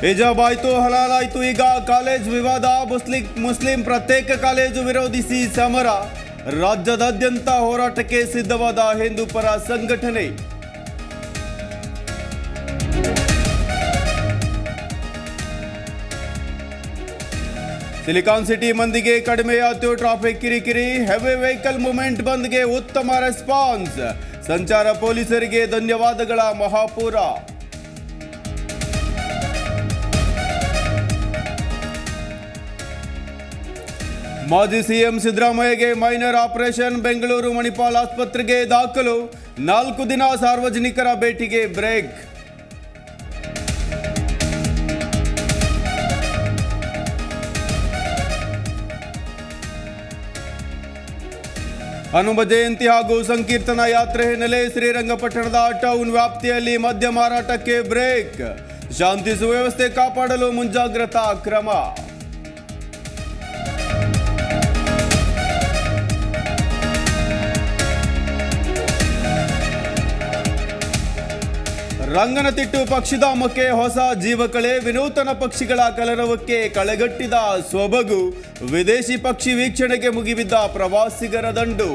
ಹಿಜಾಬ್ ಆಯ್ತು ಹಲಾಲಾಯ್ತು ಈಗ ಕಾಲೇಜ್ ವಿವಾದ ಮುಸ್ಲಿಂ ಮುಸ್ಲಿಂ ಪ್ರತ್ಯೇಕ ಕಾಲೇಜು ವಿರೋಧಿಸಿ ಸಮರ ರಾಜ್ಯದಾದ್ಯಂತ ಹೋರಾಟಕ್ಕೆ ಸಿದ್ಧವಾದ ಹಿಂದೂ ಪರ ಸಂಘಟನೆ ಸಿಲಿಕಾನ್ ಸಿಟಿ ಮಂದಿಗೆ ಕಡಿಮೆಯಾಯ್ತು ಟ್ರಾಫಿಕ್ ಕಿರಿಕಿರಿ ಹೆವಿ ವೆಹಿಕಲ್ ಮೂವ್ಮೆಂಟ್ ಬಂದ್ಗೆ ಉತ್ತಮ ರೆಸ್ಪಾನ್ಸ್ ಸಂಚಾರ ಪೊಲೀಸರಿಗೆ ಧನ್ಯವಾದಗಳ ಮಹಾಪೂರ ಮಾಜಿ ಸಿಎಂ ಸಿದ್ದರಾಮಯ್ಯಗೆ ಮೈನರ್ ಆಪರೇಷನ್ ಬೆಂಗಳೂರು ಮಣಿಪಾಲ್ ಆಸ್ಪತ್ರೆಗೆ ದಾಖಲು. ನಾಲ್ಕು ದಿನ ಸಾರ್ವಜನಿಕರ ಭೇಟಿಗೆ ಬ್ರೇಕ್. ಹನುಮ ಜಯಂತಿ ಹಾಗೂ ಸಂಕೀರ್ತನಾ ಯಾತ್ರೆ ಹಿನ್ನೆಲೆ ಶ್ರೀರಂಗಪಟ್ಟಣದ ಟೌನ್ ವ್ಯಾಪ್ತಿಯಲ್ಲಿ ಮದ್ಯ ಮಾರಾಟಕ್ಕೆ ಬ್ರೇಕ್. ಶಾಂತಿ ಸುವ್ಯವಸ್ಥೆ ಕಾಪಾಡಲು ಮುಂಜಾಗ್ರತಾ ಕ್ರಮ. ರಂಗನತಿಟ್ಟು ಪಕ್ಷಿಧಾಮಕ್ಕೆ ಹೊಸ ಜೀವಕಳೆ ವಿನೂತನ ಪಕ್ಷಿಗಳ ಕಲರವಕ್ಕೆ ಕಳೆಗಟ್ಟಿದ ಸೊಬಗು, ವಿದೇಶಿ ಪಕ್ಷಿ ವೀಕ್ಷಣೆಗೆ ಮುಗಿಬಿದ್ದ ಪ್ರವಾಸಿಗರ ದಂಡು.